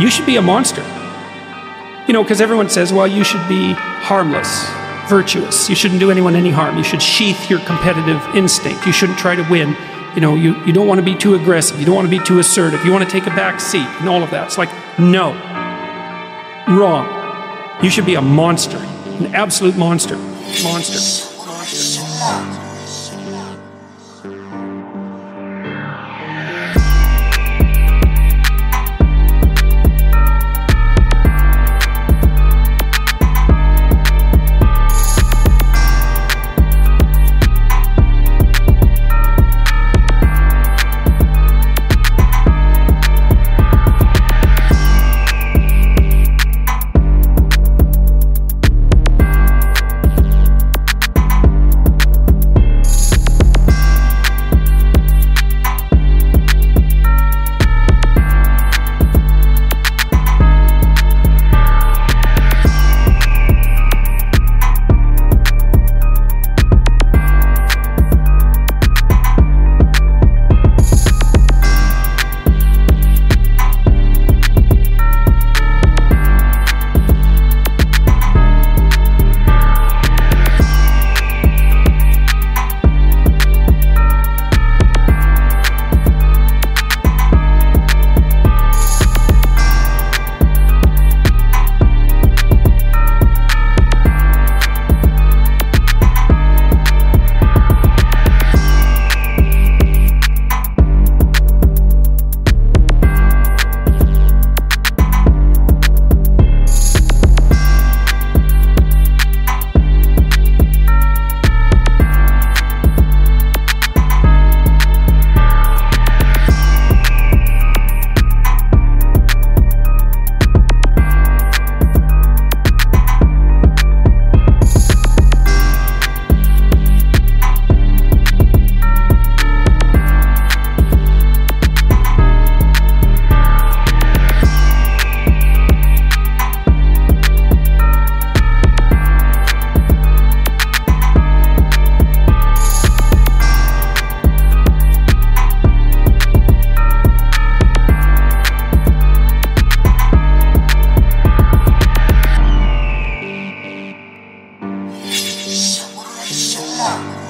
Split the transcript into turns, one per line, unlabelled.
you should be a monster. You know, because everyone says, well, you should be harmless, virtuous. You shouldn't do anyone any harm. You should sheath your competitive instinct. You shouldn't try to win. You know, you, you don't want to be too aggressive. You don't want to be too assertive. You want to take a back seat and all of that. It's like, no. Wrong. You should be a monster, an absolute monster. Monster. Christ.